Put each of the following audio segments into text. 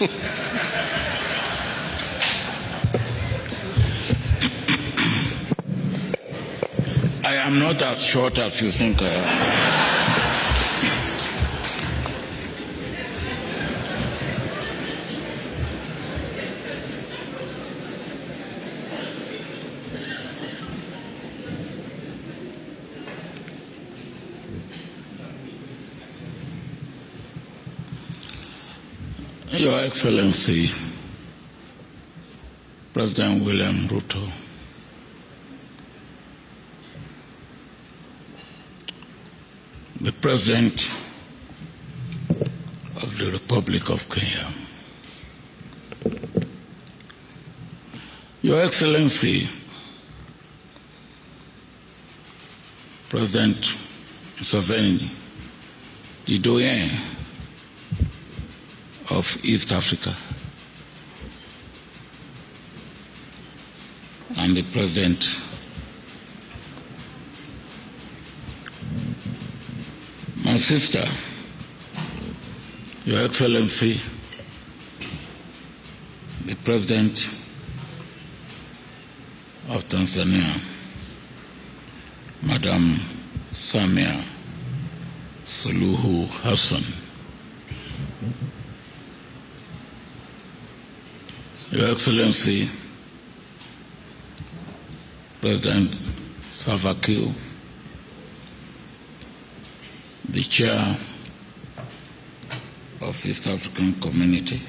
I am not as short as you think I am. Your Excellency, President William Ruto, the President of the Republic of Kenya, Your Excellency, President Museveni, the doyen of East Africa, and the President. My sister, Your Excellency, the President of Tanzania, Madam Samia Suluhu Hassan, Your Excellency, President Salva Kiir, the chair of East African Community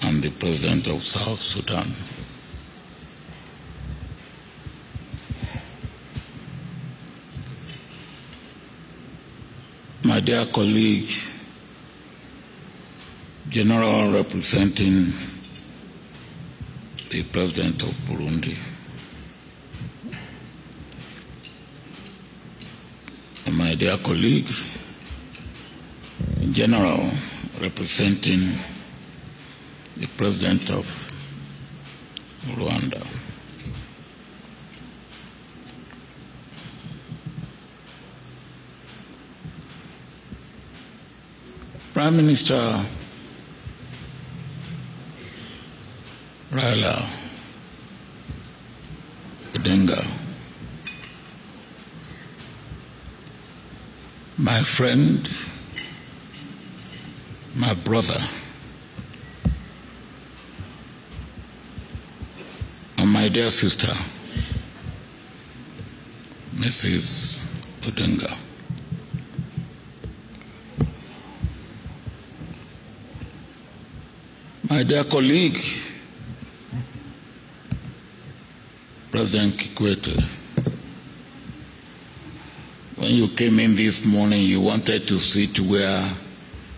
and the president of South Sudan. My dear colleague, General representing the President of Burundi, my dear colleague, General representing the President of Rwanda. Prime Minister Raila Odinga, my friend, my brother, and my dear sister, Mrs. Odinga. My dear colleague, President Kikwete, when you came in this morning, you wanted to sit where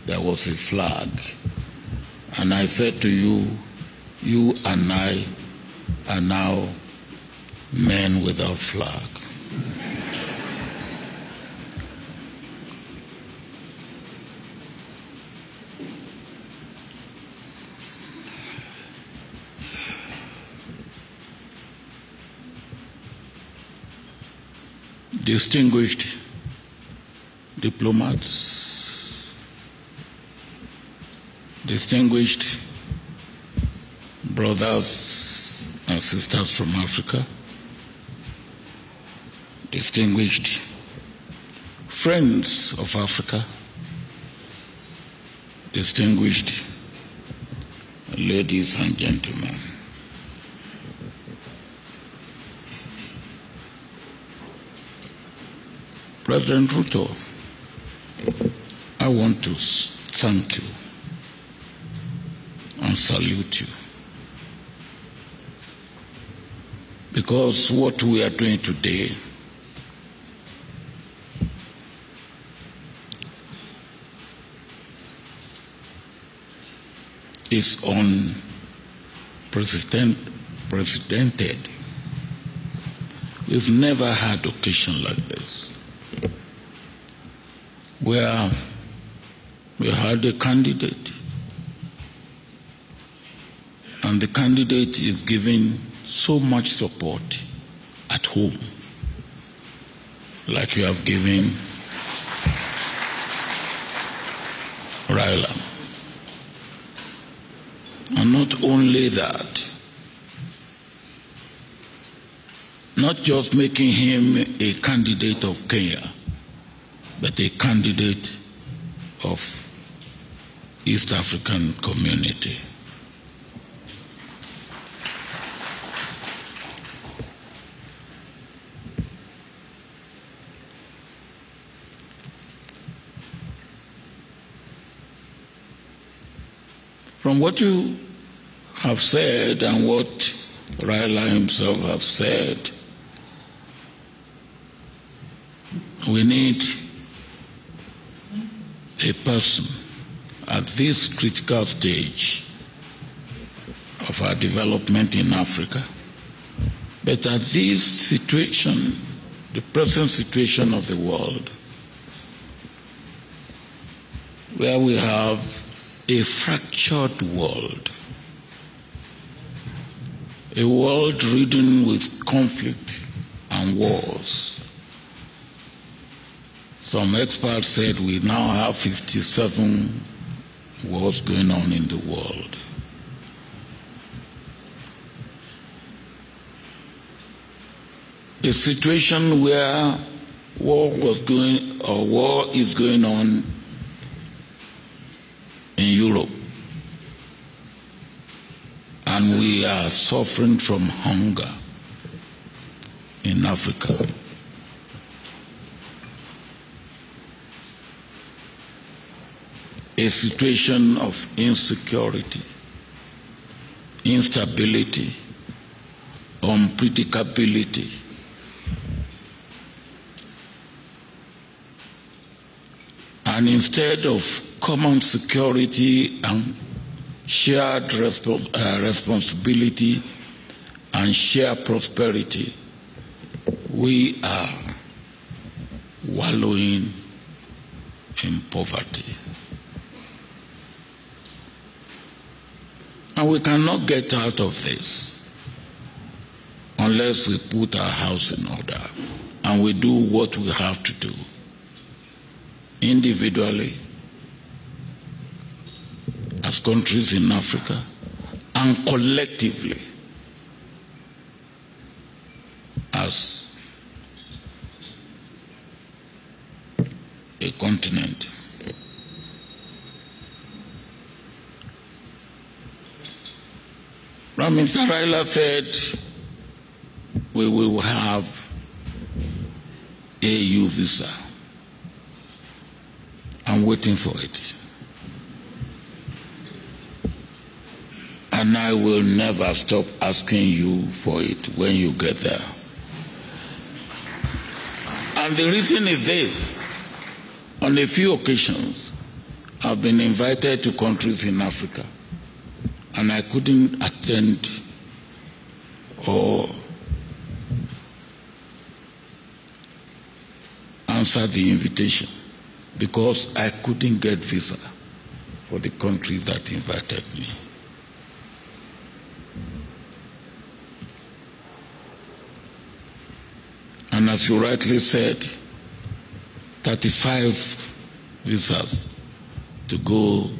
there was a flag. And I said to you, you and I are now men without flag. Distinguished diplomats, distinguished brothers and sisters from Africa, distinguished friends of Africa, distinguished ladies and gentlemen. President Ruto, I want to thank you and salute you because what we are doing today is unprecedented. We've never had occasion like this where we had a candidate and the candidate is giving so much support at home, like you have given Raila. And not only that, not just making him a candidate of Kenya, but a candidate of East African community. From what you have said and what Raila himself have said, we need a person at this critical stage of our development in Africa. But at this situation, the present situation of the world, where we have a fractured world, a world ridden with conflict and wars. Some experts said we now have 57 wars going on in the world. A situation where war was going or war is going on in Europe. And we are suffering from hunger in Africa. A situation of insecurity, instability, unpredictability. And instead of common security and shared uh, responsibility and shared prosperity, we are wallowing in poverty. And we cannot get out of this unless we put our house in order and we do what we have to do individually as countries in Africa and collectively as a continent. Prime Minister Raila said we will have AU visa. I'm waiting for it. And I will never stop asking you for it when you get there. And the reason is this on a few occasions, I've been invited to countries in Africa, and I couldn't attend or answer the invitation because I couldn't get visa for the country that invited me. And as you rightly said, 35 visas to go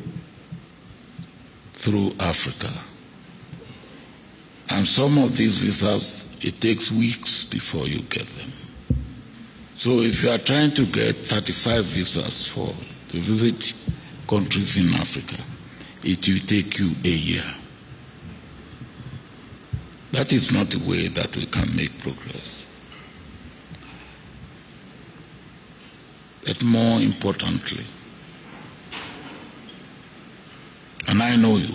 through Africa. And some of these visas, it takes weeks before you get them. So if you are trying to get 35 visas for to visit countries in Africa, it will take you a year. That is not the way that we can make progress. But more importantly, and I know you,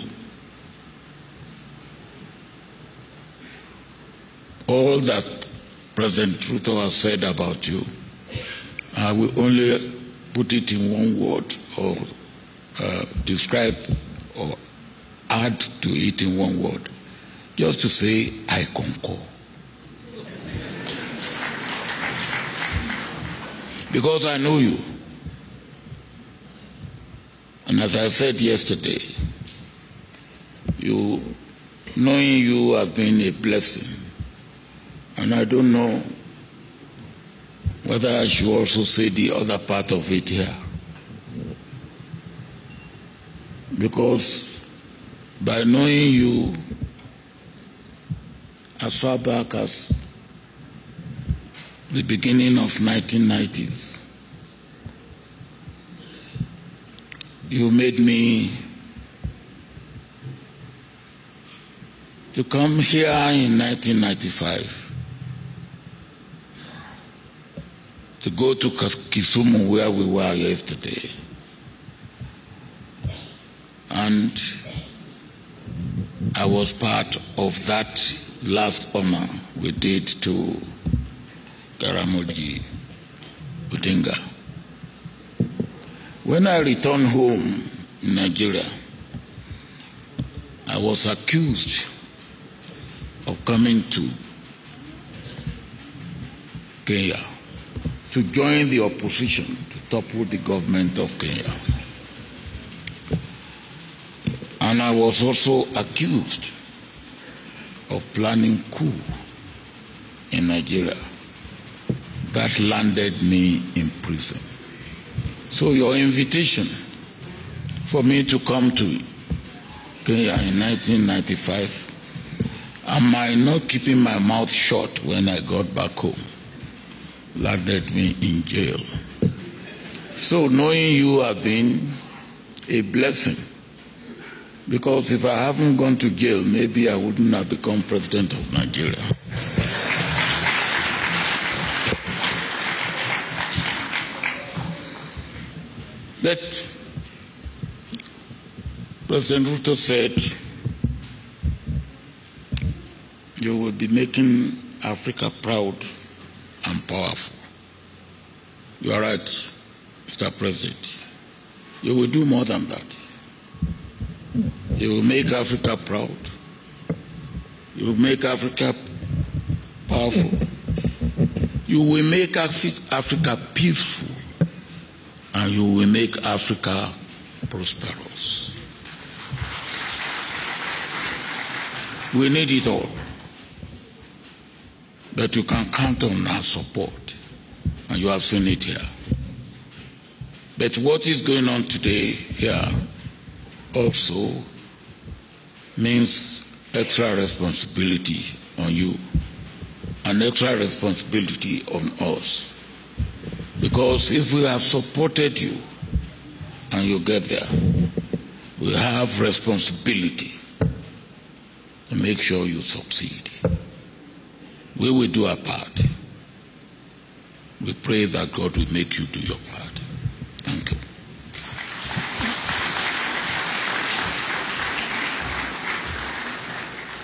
all that President Ruto has said about you, I will only put it in one word or uh, describe or add to it in one word, just to say, I concur. Because I know you. And as I said yesterday, you, knowing you have been a blessing. And I don't know whether I should also say the other part of it here. Because by knowing you as far back as the beginning of 1990s. You made me to come here in 1995 to go to Kisumu where we were yesterday. And I was part of that last honor we did to Jaramogi Odinga. When I returned home in Nigeria, I was accused of coming to Kenya to join the opposition to topple the government of Kenya. And I was also accused of planning coup in Nigeria that landed me in prison. So your invitation for me to come to Kenya in 1995, am I not keeping my mouth shut when I got back home? Landed me in jail. So knowing you have been a blessing because if I haven't gone to jail, maybe I wouldn't have become president of Nigeria. But President Ruto said you will be making Africa proud and powerful. You are right, Mr. President. You will do more than that. You will make Africa proud. You will make Africa powerful. You will make Africa peaceful. And you will make Africa prosperous. We need it all. But you can count on our support. And you have seen it here. But what is going on today here also means extra responsibility on you and extra responsibility on us. Because if we have supported you and you get there, we have responsibility to make sure you succeed. We will do our part. We pray that God will make you do your part.